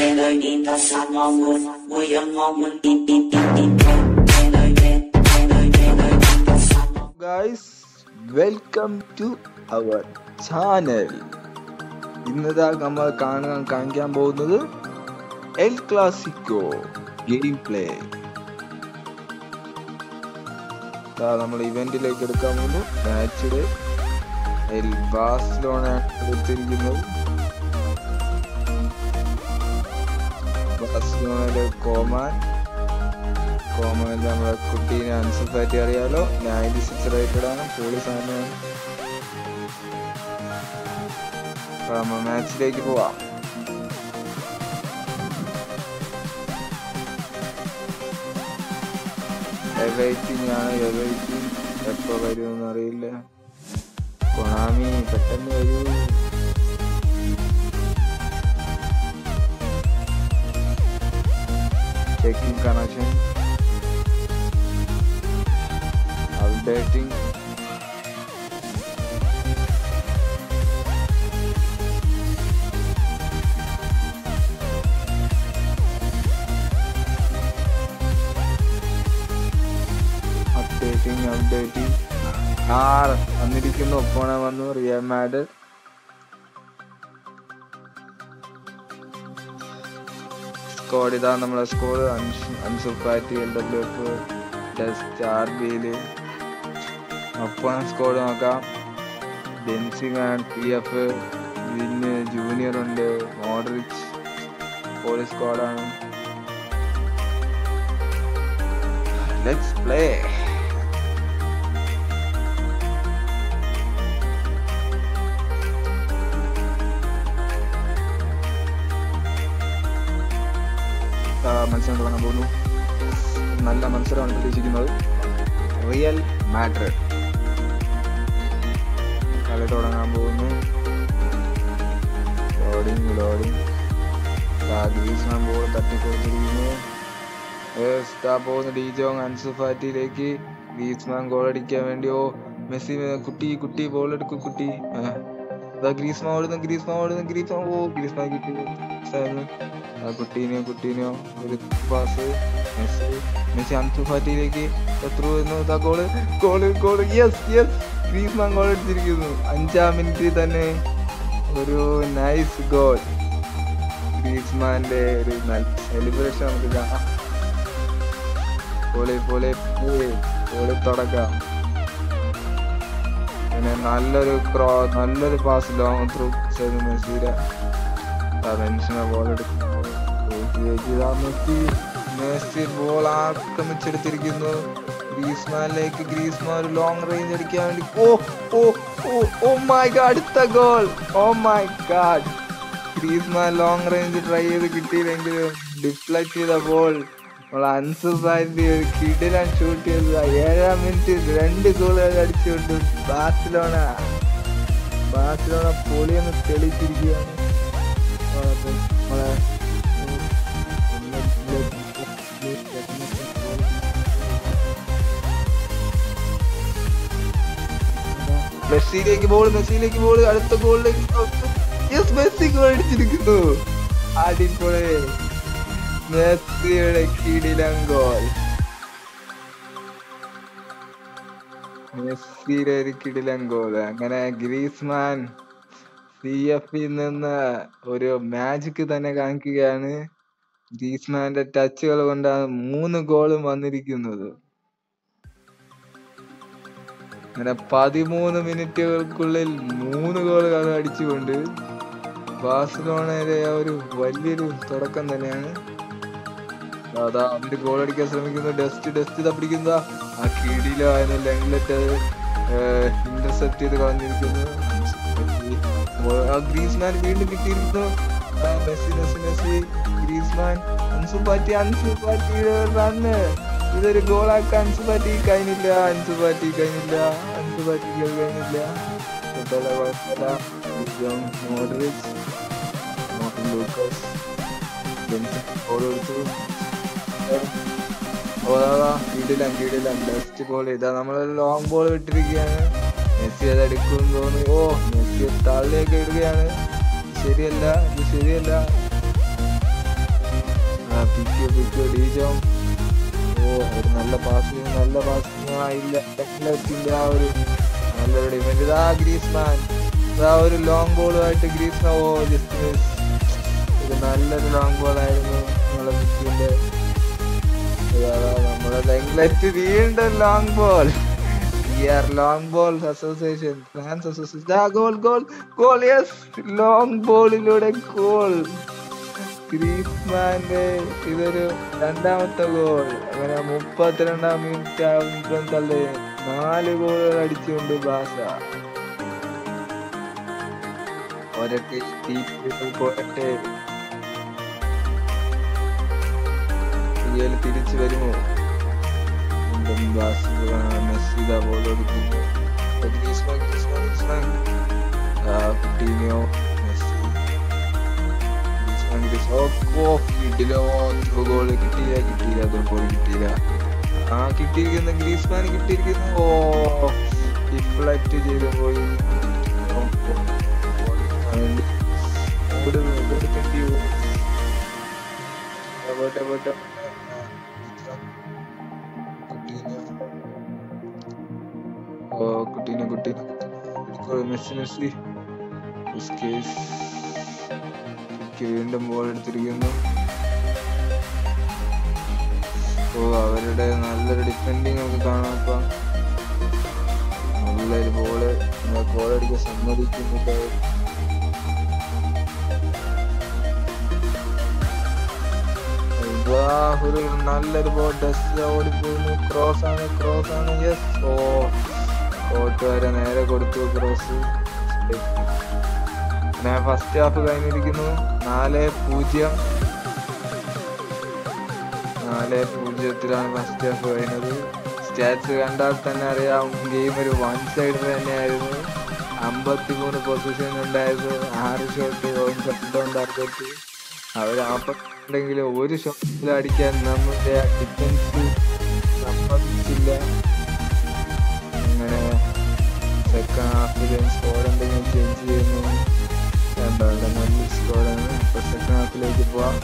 Kailan inasal mo Uyang mo Tin tin tin tin Kailan Kailan Kailan inasal mo guys welcome to our channel ഇന്നതാ നമ്മൾ കാണാൻ കാണിക്കാൻ പോകുന്നത് El Clasico game play നമ്മൾ ഇവന്റിലേക്ക് എടുക്കാൻ പോകുന്നു. മാച്ചിൽ എൽ ബാസിലോണ എടുത്തിരിക്കുന്നത് ബാഴ്സലോണയിലെ കോമാൻ കോമാൻ നമ്മളെ കുട്ടീനെ അൻസിഫാറ്റി അറിയാലോ. നയന്റി സിക്സ് റേറ്റഡ് ആണ്. പോളി സാധനമാണ് അപ്പൊ മാച്ചിലേക്ക് പോവാം. എവൈറ്റിംഗ് ആണ് എവൈറ്റിംഗ് എപ്പോ വരുമെന്ന് അറിയില്ല. കൊണാമി പെട്ടെന്ന് വരൂ. Checking connection updating updating updating ആ വന്നിരിക്കുന്നു ഒപ്പോണ വന്നു. Real Madrid. സ്കോഡ് ഇതാ നമ്മളെ squad Ansu Fati L W F test R ബിയിൽ ഒപ്പം സ്കോഡ് നോക്കാം. ബെൻസിങ്ങാൻ പി എഫ് വിന്ന് ജൂനിയർ ഉണ്ട്. മോഡറിച്ച് പോളി സ്കോഡാണ് ലെറ്റ്സ് പ്ലേ മത്സരം തുടങ്ങാൻ പോകുന്നു നല്ല മത്സരമാണ് പ്രതീക്ഷിക്കുന്നത്. റിയൽ മാഡ്രിഡ് കളി തുടങ്ങാൻ പോകുന്നു. ലോഡിങ് ലോഡിങ് ഗ്രീസ്മാൻ ബോൾ തട്ടിക്കൊടുത്തിരിക്കുന്നു. പോകുന്നു. ഡീജോങ് അൻസുഫാറ്റിയിലേക്ക് ഗ്രീസ്മാൻ ഗോൾ അടിക്കാൻ വേണ്ടി ഓ മെസ്സി കുട്ടി കുട്ടി ബോൾ എടുക്കും കുട്ടി. ഇതാ ഗ്രീസ്മാൻ ഓടുന്നു ഗ്രീസ്മ ഓടുന്നു ഗ്രീസ്മാൻ ഓ ഗ്രീസ്മ കിട്ടി. കുട്ടീനെയോ കുട്ടീനെയോ. ഒരു പാസ് മെസ്സി. മെസ്സി അൻസുഫാറ്റിയിലേക്ക് എത്ര goal goal goal. Yes yes Griezmann goal അടിച്ചിരിക്കുന്നു അഞ്ചാം മിനിറ്റിൽ തന്നെ ഒരു നൈസ് ഗോൾ ഗ്രീസ്മാന്റെ ഒരു സെലിബ്രേഷൻ നമുക്ക് കാണാം. പോലെ പോലെ പോലെ തുടക്കം പിന്നെ നല്ലൊരു ക്രോ നല്ലൊരു പാസ് ലോങ് ത്രൂ ചെയ്ത് മെസ്സിയുടെ ബോൾ എടുക്കുന്നു മെസ്സി ബോൾ ആക്രമിച്ചെടുത്തിരിക്കുന്നു. ഗ്രീസ്മാനിലേക്ക് ഗ്രീസ്മാൻ ഒരു ലോങ് റേഞ്ച് അടിക്കാൻ വേണ്ടി oh oh oh oh my God ഇത്ത goal oh my God Griezmann long range try ചെയ്ത് കിട്ടിയില്ലെങ്കിലും ഡിഫ്ലക്ട് ചെയ്ത ബോൾ മെസ്സിയിലേക്ക് ബോൾ മെസ്സിയിലേക്ക് ബോൾ അടുത്ത ഗോളിലേക്ക് മെസ്സി ഗോൾ അടിച്ചിരിക്കുന്നു. അടിപൊളി. മെസ്സിയുടെ കിടിലം ഗോൾ. മെസ്സിയുടെ ഒരു കിടിലം ഗോൾ അങ്ങനെ ഗ്രീസ്മാൻ സി എഫിൽ നിന്ന് ഒരു മാജിക് തന്നെ കാണിക്കുകയാണ്. ഗ്രീസ്മാന്റെ ടച്ചുകൾ കൊണ്ടാണ് മൂന്ന് ഗോളും വന്നിരിക്കുന്നത്. അങ്ങനെ പതിമൂന്ന് മിനിറ്റുകൾക്കുള്ളിൽ മൂന്ന് ഗോളുകൾ അടിച്ചുകൊണ്ട് ബാസിലോണയിലെ ഒരു വലിയൊരു തുടക്കം തന്നെയാണ്. അതാ അവർ ഗോൾ അടിക്കാൻ ശ്രമിക്കുന്നു. ഡസ്റ്റ് ഡസ്റ്റ് തപ്പിടിക്കുന്ന ആ കീടിയിലായിരുന്നു ലെങ്ലെറ്റ് ഇന്റർസെപ്റ്റ് ചെയ്ത് കളഞ്ഞിരിക്കുന്നു. ഗ്രീസ്മാൻ വീണ്ടും കിട്ടിയിരിക്കുന്നു. Messi Messi Messi. Griezmann Ansu Fati Ansu പാറ്റിയുടെ run. ഇതൊരു ഗോളാക്കാൻ അൻസു പാറ്റി കഴിഞ്ഞില്ല. അൻസു പാറ്റി കഴിഞ്ഞില്ല. അൻസു പാറ്റി കഴിഞ്ഞില്ല ഓരോരുത്തരും കൊടുത്തു കീടിലാം കീടിലാം ബെസ്റ്റ് ബോൾ ഇതാ നമ്മൾ ലോങ് ബോൾ വിട്ടിരിക്കുകയാണ്. മെസ്സി അത് എടുക്കും തോന്നി ഓ മെസ്സി തള്ളിയൊക്കെ ഇടുകയാണ്. ശരിയല്ല ഇത് ശരിയല്ല. പിക്കോ പിക്കോ ഡീജോ. ഓ ഒരു നല്ല പാസിങ് നല്ല പാസിങ് ആയില്ല. ടെക്നറ്റിന്റെ ആ ഒരു നല്ലൊരു ഡിഫൻഡ് ഇതാ ഗ്രീസ്മാൻ ഇതാ ഒരു ലോങ് ബോളുമായിട്ട് ഗ്രീസ്മാൻ ഓ ജസ്റ്റ് ഇത് നല്ലൊരു ലോങ് ബോൾ ആയിരുന്നു. നമ്മളെ പിക്കിന്റെ നമ്മളെ ഇംഗ്ലണ്ട് വീണ്ടും long ball long ball association fans association goal goal goal yes long ബോളിലൂടെ goal ഗ്രീസ്മാന്റെ ഇതൊരു രണ്ടാമത്തെ ഗോൾ അങ്ങനെ മുപ്പത്തിരണ്ടാം മിനിറ്റ് ആകുമ്പോൾ തള്ളി. നാല് ഗോളുകൾ അടിച്ചുകൊണ്ട് ബാസ. റിയൽ തിരിച്ചു വരുമോ? വീണ്ടും ബാസ മെസ്സി ദാ ബോൾ എടുക്കുന്നു Griezmann Griezmann Griezmann Coutinho Messi Griezmann Griez oh oh കിട്ടില്ല ഓ ഗോൾ കിട്ടിയില്ല കിട്ടിയില്ല അതൊരു ഗോൾ കിട്ടിയില്ല ആ കിട്ടിയിരിക്കുന്ന ഗ്രീസ്മാൻ കിട്ടിയിരിക്കുന്നു ഓ ഡിഫ്ലക്റ്റ് ചെയ്ത് പോയി ഓ, ഓ, വേണ്ടി. ഓട്, ഓട് കിട്ടി. ആ, പോട്ടെ, പോട്ടെ. Coutinho Coutinho. മെസ്സി മെസ്സി വീണ്ടും ബോൾ എടുത്തിരിക്കുന്നു. ഓ അവരുടെ നല്ലൊരു ഡിഫെൻഡിങ് നമുക്ക് കാണാം ഇപ്പൊ. നല്ലൊരു ബോൾ ഗോൾ അടിക്കാൻ സമ്മതിക്കുന്നില്ല. ഒരു നല്ലൊരു ബോൾ ഡസ്റ്റ് ഓടിപ്പോയി ക്രോസ് ആണ് ക്രോസ് ആണ്. യെസ് ഓ കോട്ട് വരെ നേരെ കൊടുത്തു ക്രോസ് പിന്നെ ഫസ്റ്റ് ഹാഫ് കഴിഞ്ഞിരിക്കുന്നു. നാല് പൂജ്യം. നാല് പൂജ്യത്തിലാണ് ഫസ്റ്റ് ഹാഫ് കഴിഞ്ഞത്. സ്റ്റാറ്റ്സ് കണ്ടാൽ തന്നെ അറിയാം ഗെയിം ഒരു വൺ സൈഡ് തന്നെയായിരുന്നു. അമ്പത്തി മൂന്ന് പൊസിഷൻ ഉണ്ടായത് ആറ് ഷോട്ട് ഓൺ ടാർഗറ്റ് അവർ ആപ്പുണ്ടെങ്കിൽ ഒരു ഷോട്ടിൽ അടിക്കാൻ നമ്മുടെ ഡിഫൻസ് സമ്മതിച്ചില്ല. അങ്ങനെ സെക്കൻഡ് ഹാഫിൽ സ്കോർ എന്തെങ്കിലും ചേഞ്ച് ചെയ്യുന്നു. രണ്ടാളുടെ നല്ല സ്കോഡാണ് ഇപ്പൊ സെക്കൻഡ് ഹാഫിലേക്ക് പോവാം.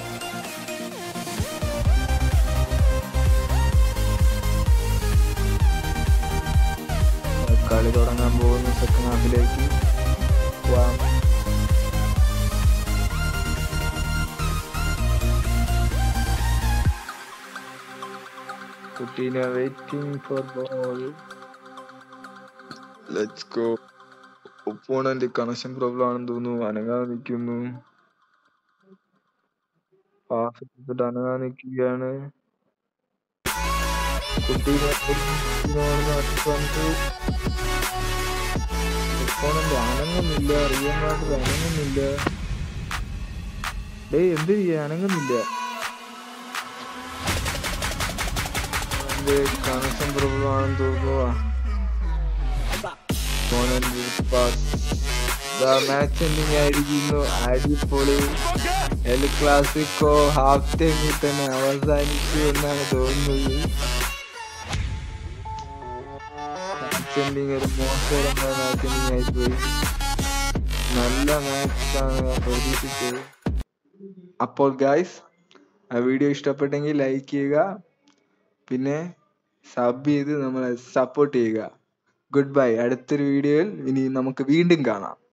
കളി തുടങ്ങാൻ പോകുന്നു സെക്കൻഡ് ഹാഫിലേക്ക് പോവാം. Coutinho waiting for ball let's go opponent connection problem ആണെന്ന് തോന്നുന്നു. അനങ്ങാതെ നിൽക്കുന്നു. പാസ് എടുത്തിട്ട് അനങ്ങാതെ നിൽക്കുകയാണ്. ഒപ്പോണന്റ് അനങ്ങുന്നില്ല. റിയൽ മാഡ്രിഡ് അനങ്ങുന്നില്ല. ഡേ എന്ത് ചെയ്യാ? അനങ്ങുന്നില്ല. കണക്ഷൻ പ്രോബ്ലം ആണെന്ന് തോന്നുന്നു. ക്ലാസിക്കോ ഹാഫ് ടൈമിൽ തന്നെ അവസാനിച്ചു എന്നാണ് തോന്നുന്നത്. നല്ല മാച്ചാണ് പ്രതീക്ഷിച്ചത്. അപ്പോൾ ഗായ്സ് ആ വീഡിയോ ഇഷ്ടപ്പെട്ടെങ്കിൽ ലൈക്ക് ചെയ്യുക. പിന്നെ സബ് ചെയ്ത് നമ്മളെ സപ്പോർട്ട് ചെയ്യുക. ഗുഡ് ബൈ അടുത്തൊരു വീഡിയോയിൽ ഇനി നമുക്ക് വീണ്ടും കാണാം.